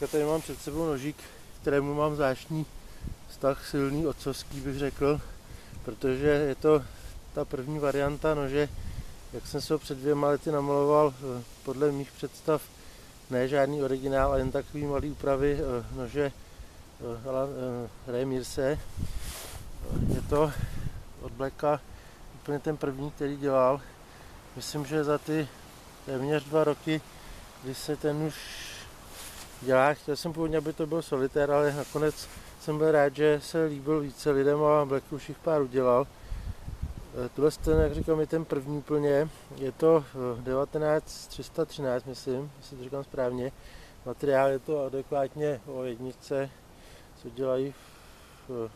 Dneska tady mám před sebou nožík, kterému mám zvláštní vztah silný otcovský bych řekl, protože je to ta první varianta nože, jak jsem se ho před dvěma lety namaloval, eh, podle mých představ ne žádný originál, ale jen takový malý úpravy eh, nože eh, Ray Mirse. Je to od Blacka úplně ten první, který dělal. Myslím, že za ty téměř dva roky, kdy se ten už dělá, chtěl jsem původně, aby to byl solitér, ale nakonec jsem byl rád, že se líbil více lidem a Black už jich pár udělal. Eh, tuhle ten, jak říkám, je ten první úplně. Je to 19313, eh, myslím, jestli to říkám správně. Materiál je to adekvátně o jedničce, co dělají v,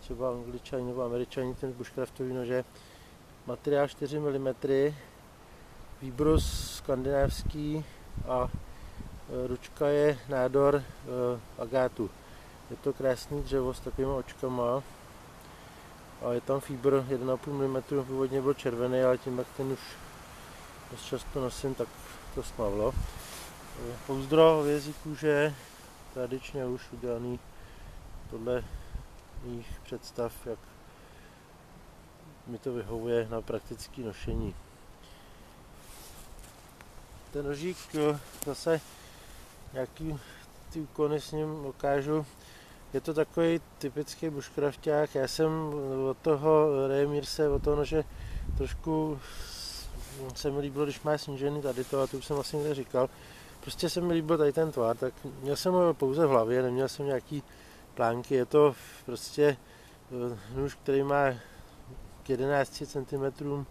třeba angličani nebo američani, ten bushcraftový nože. Materiál 4 mm, výbrus skandinávský a eh, ručka je nádor agátu. Je to krásný dřevo s takovými očkama. A je tam fibr 1,5 mm, původně byl červený, ale tím, jak ten už dost často nosím, tak to smavlo. Pouzdro hovězí kůže, tradičně už udělaný podle mých představ, jak mi to vyhovuje na praktické nošení. Ten nožík eh, zase nějaký ty úkony s ním ukážu. Je to takový typický bushcrafták. Já jsem od toho Remirse, od toho nože trošku se mi líbilo, když má snížený tady to, a to už jsem vlastně někde říkal. Prostě se mi líbil tady ten tvar, tak měl jsem ho pouze v hlavě, neměl jsem nějaký plánky. Je to prostě eh, nůž, který má k 11 cm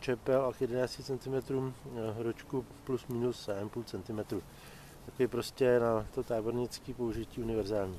čepel a k 11 cm eh, hročku plus minus 7,5 cm takový prostě na to tábornické použití univerzální.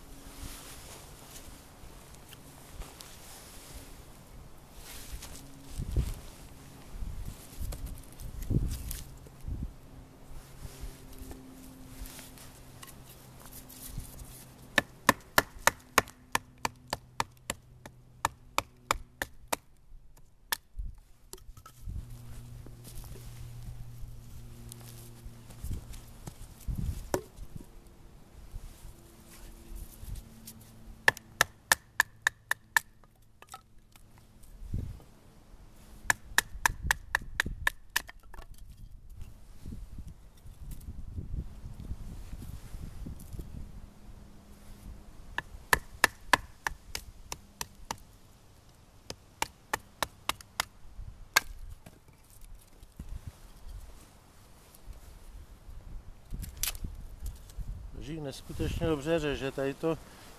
Žík neskutečně dobře řeže, tady to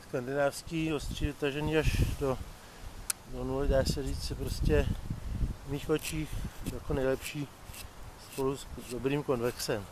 skandinávský ostří tažený až do, do nuly, dá se říct, se prostě v mých očích jako nejlepší spolu s dobrým konvexem.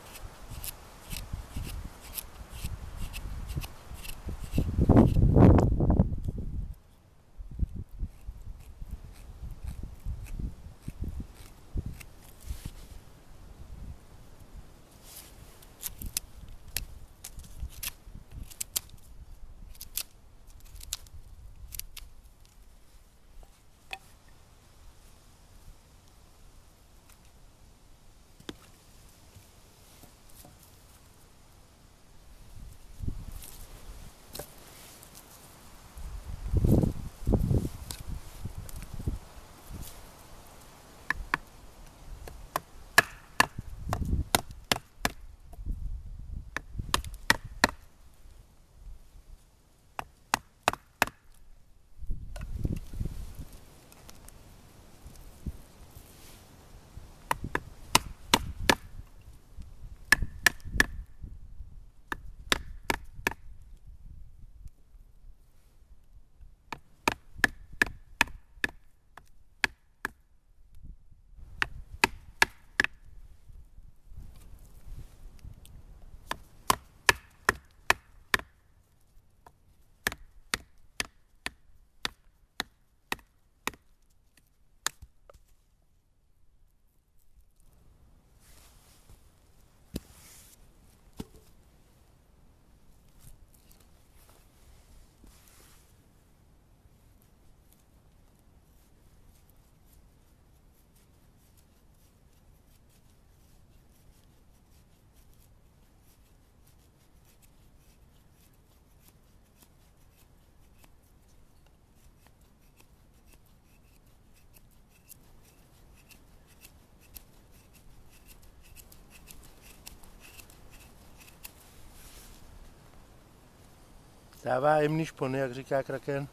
Dává jemný špony, jak říká kraken.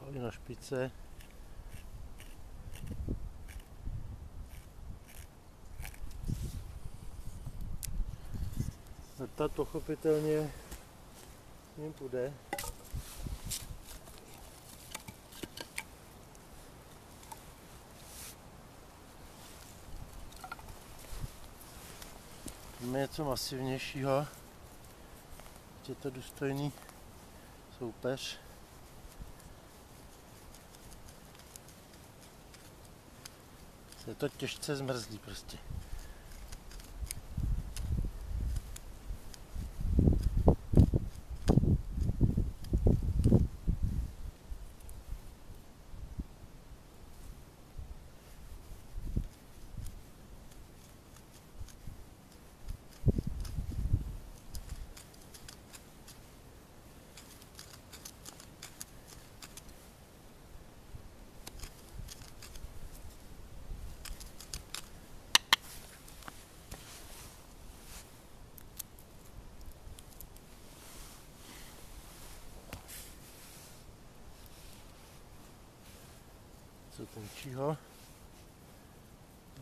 Ahoj na špice. Vrtat pochopitelně s ním půjde. Máme něco masivnějšího. Je to důstojný soupeř. Je to těžce zmrzlý prostě. Něco tenčího.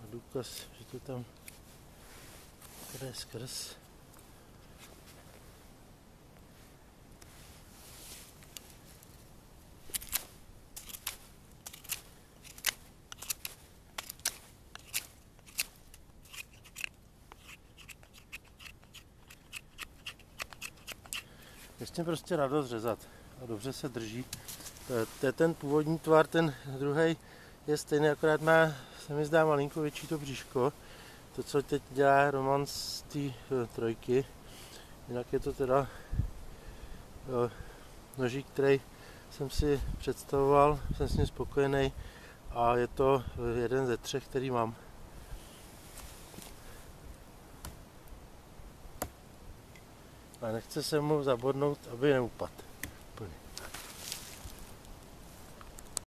A důkaz, že to tam jde skrz. Je prostě radost řezat a dobře se drží. To ten původní tvar, ten druhý je stejný, akorát má, se mi zdá, malinko větší to bříško. To, co teď dělá Roman z té eh, trojky. Jinak je to teda nožík, který jsem si představoval, jsem s ním spokojený a je to jeden ze třech, který mám. A nechce se mu zabodnout, aby neupadl.